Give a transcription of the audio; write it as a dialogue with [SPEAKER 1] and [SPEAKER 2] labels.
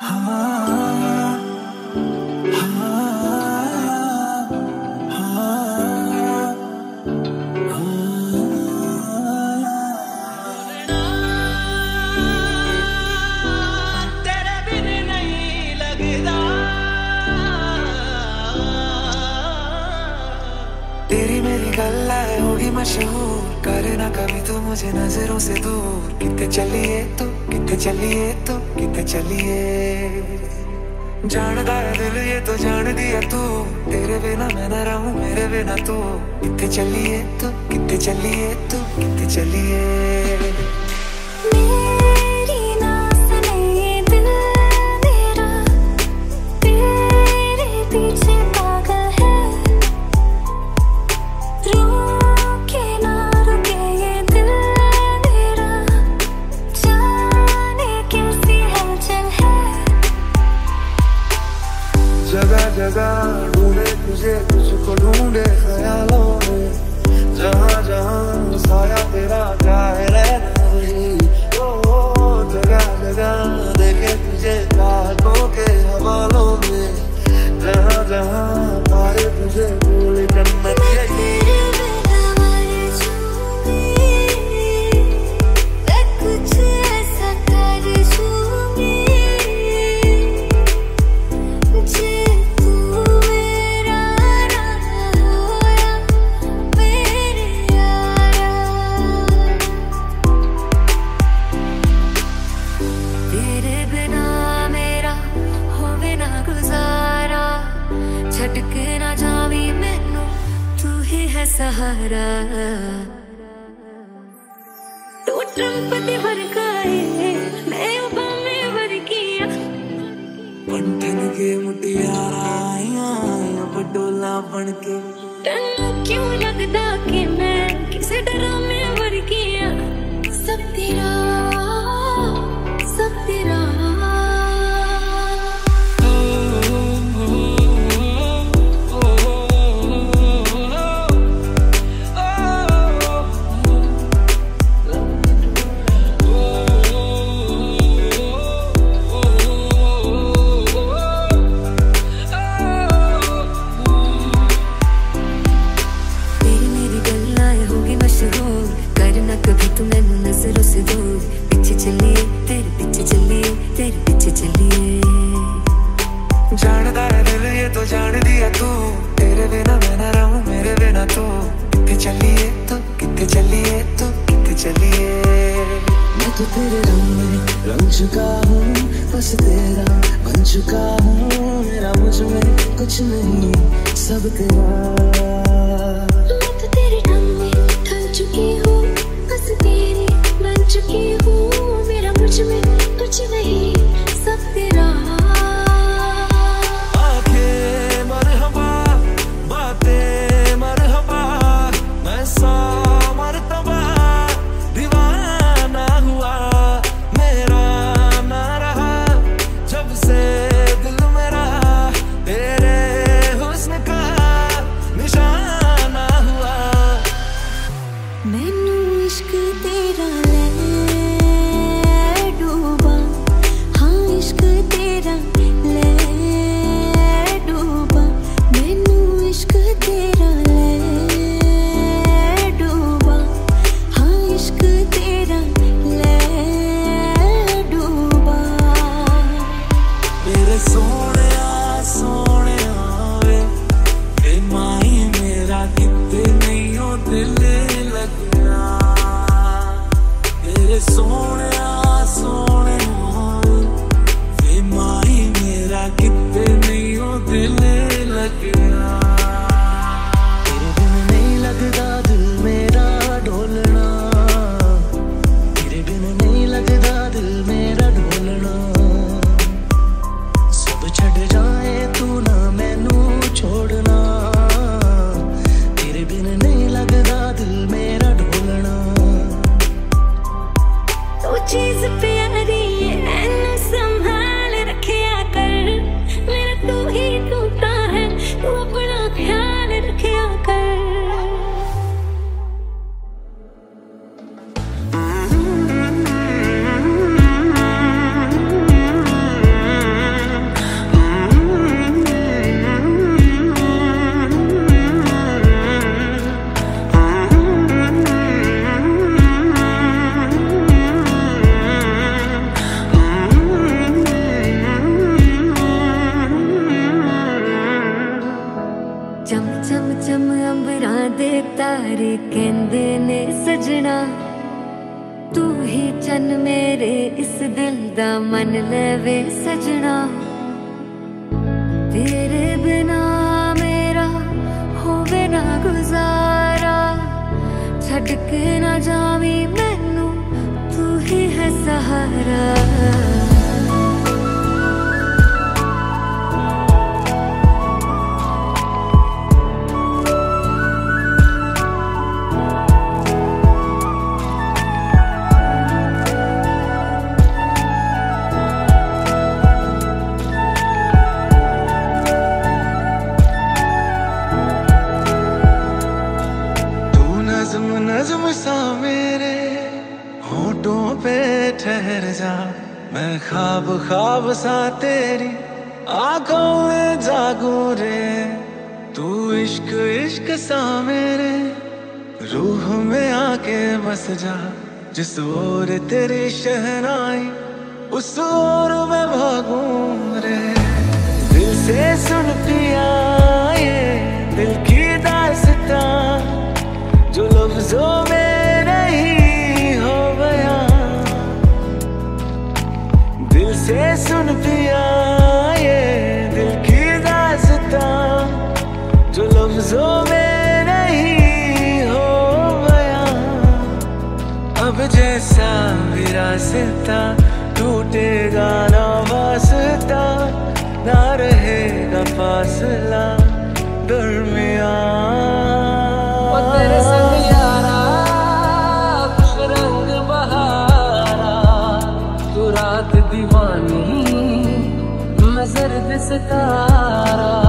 [SPEAKER 1] तेरी मशहूर करे ना कभी तो मुझे नज़रों से दूर। कितने चलिए तू, कितने चलिए तू, कितने चलिए। जानदा है दिल, ये तो जान दिया तू। तेरे बिना मैं ना रहूँ, मेरे बिना तू। कितने चलिए तू, कितने चलिए तू, कितने चलिए। जगह ढूंढे तुझे तुझको ढूंढे ख्यालों में जहाँ जहाँ साया तेरा जाए रहना सहारा। तो ट्रंप ते भड़काए मैं
[SPEAKER 2] ओबामे वर्गिया
[SPEAKER 1] पंठन के मुटियारा आया बटोला बन के तन्नू क्यों लगदा कि मैं किसे डरा
[SPEAKER 3] में वर्गिया सब तेरा चुका हूँ, बस तेरा बन चुका हूँ। मेरा मुझमें कुछ नहीं, सब तेरा।
[SPEAKER 2] मैं तो तेरे ढंग में चुकी हूँ, बस तेरी बन चुकी हूँ। मेरा
[SPEAKER 1] मुझमें ਕਹਿੰਦੇ ਨੇ ਸਜਣਾ। ਤੂੰ ਹੀ ਚੰਨ ਮੇਰੇ, ਇਸ ਦਿਲ ਦਾ ਮਨ ਲੈਵੇ ਸਜਣਾ। ਤੇਰੇ ਬਿਨਾ ਮੇਰਾ ਹੋਵੇ ਨਾ ਗੁਜ਼ਾਰਾ। ਛੱਡ ਕੇ ਨਾ ਜਾਵੀਂ ਮੈਨੂੰ, ਤੂੰ ਹੀ ਹੈ ਸਹਾਰਾ।
[SPEAKER 2] ठहर जा, मैं खाब खाब सा तेरी आँखों में जागू रे। तू इश्क इश्क सा मेरे रूह में आके बस जा। जिस ओर तेरी शहनाई, उस ओर मैं भागू रे। दिल से सुन पिया ये, दिल की दास्तां, जो लफ्जों से सुन पिया ये दिल की दासता जो लफ्जों में नहीं हो गया। अब जैसा भी रास्ता टूटेगा ना वास्ता, ना रहेगा फासला दरमिया
[SPEAKER 3] सितारा ओ तेरे संग यारा